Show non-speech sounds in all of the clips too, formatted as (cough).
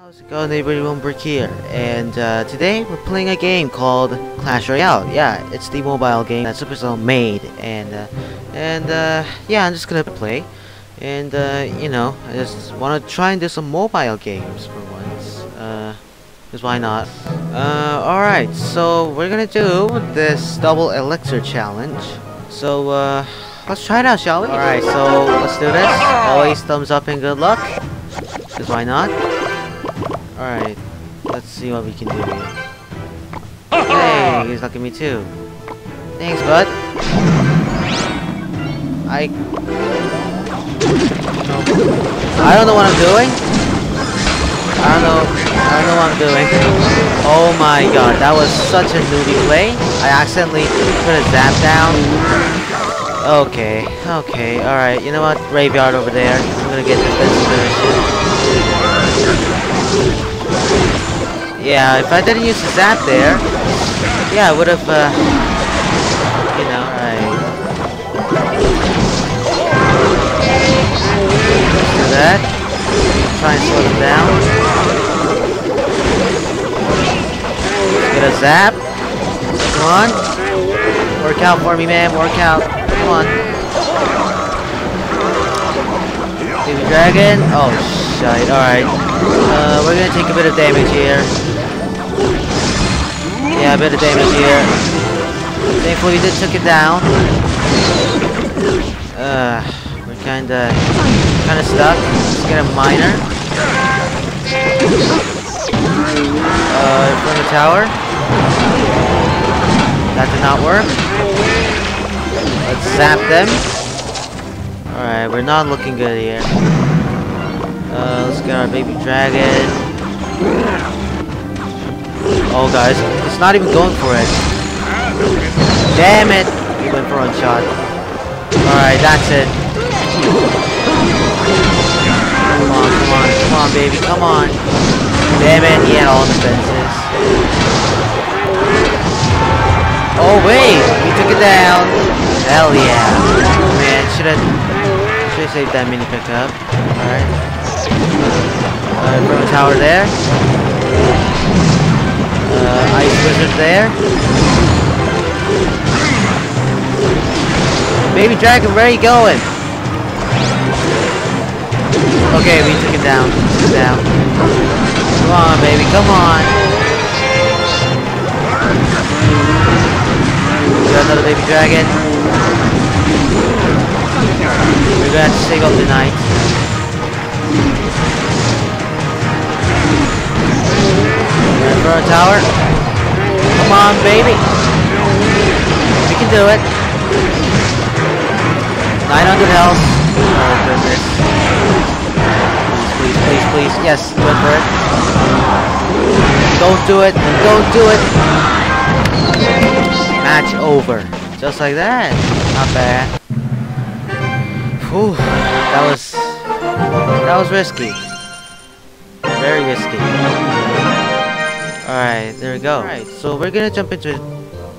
How's it going everyone, Brick here, and uh, today we're playing a game called Clash Royale. Yeah, it's the mobile game that Supercell made, and uh, and uh, yeah, I'm just gonna play, and uh, you know, I just want to try and do some mobile games for once, uh, because why not? Uh, alright, so we're gonna do this double elixir challenge, so uh, let's try it out, shall we? Alright, so let's do this, always thumbs up and good luck, because why not? Alright, let's see what we can do here. (laughs) Hey, he's looking at me too. Thanks, bud. I... I don't know what I'm doing. I don't know. I don't know what I'm doing. Oh my god, that was such a newbie play. I accidentally put a zap down. Okay, okay, alright. You know what? Graveyard over there. I'm gonna get defensive Yeah, if I didn't use the zap there, yeah, I would have, uh, you know, right. Do that. Try and slow them down. Get a zap. Come on. Work out for me, man. Work out. Come on. Baby dragon. Oh, shite. Alright. Uh, we're gonna take a bit of damage here. Yeah, a bit of damage here. Thankfully, we did took it down. Uh, we're kinda, kinda stuck. Let's get a miner. Uh, from the tower. That did not work. Let's zap them. Alright, we're not looking good here. Uh, let's get our baby dragon. Oh, guys, it's not even going for it. Damn it! He went for one shot. Alright, that's it. Come on, come on, come on, baby, come on. Damn it, he had all the fences. Oh, wait! He took it down. Hell yeah. Man, should've... Should've saved that mini P.E.K.K.A. Alright. Throw a tower there. Uh, Ice Wizard there. Baby Dragon, where are you going? Okay, we took it down. Took it down. Come on, baby, come on. We got another baby dragon. Gonna have to save up the night. For tower. Come on, baby. We can do it. 900 health. Oh. Please, please, please. Yes, went for it. Don't do it. Don't do it. Match over. Just like that. Not bad. Whew. That was... That was risky. Very risky. Alright, there we go. Alright, so we're gonna jump into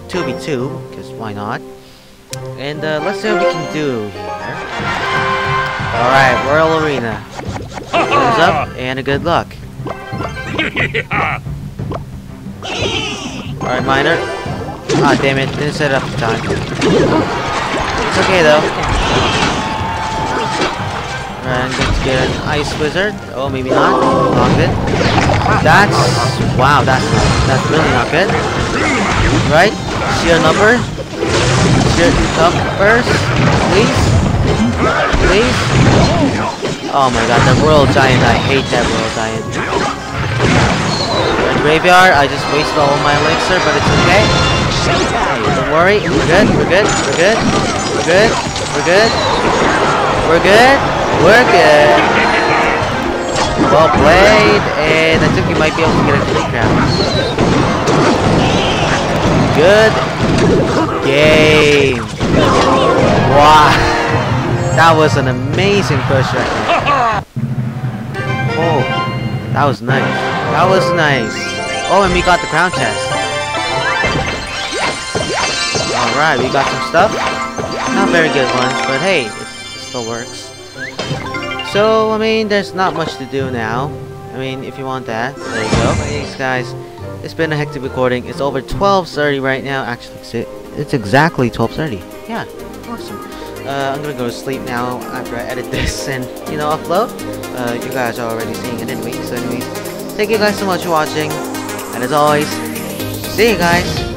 2v2, because why not? And uh, let's see what we can do here. Alright, Royal Arena. Thumbs up, and a good luck. (laughs) Alright, Miner. Ah, damn it, didn't set it up in time. It's okay though. Alright, I'm going to get an Ice Wizard. Oh, maybe not. Locked it. That's wow. That's that's really not good. Right? Sheer number. Sheer numbers. Please. Please. Oh my god, the Royal Giant. I hate that Royal Giant. Red Graveyard. I just wasted all my elixir, but it's okay. Don't worry. We're good. We're good. We're good. We're good. We're good. We're good. We're good. Well played, and I think we might be able to get a free crown. Good game. Wow. That was an amazing right there. Oh, that was nice. That was nice. Oh, and we got the crown chest. Alright, we got some stuff. Not very good ones, but hey, it still works. So, I mean, there's not much to do now. I mean, if you want that, there you go. Anyways, guys, it's been a hectic recording. It's over 12:30 right now. Actually, it's, it's exactly 12:30. Yeah, awesome. Uh, I'm gonna go to sleep now after I edit this (laughs) and you know upload. Uh, you guys are already seeing it anyway. So, anyways, thank you guys so much for watching, and as always, see you guys.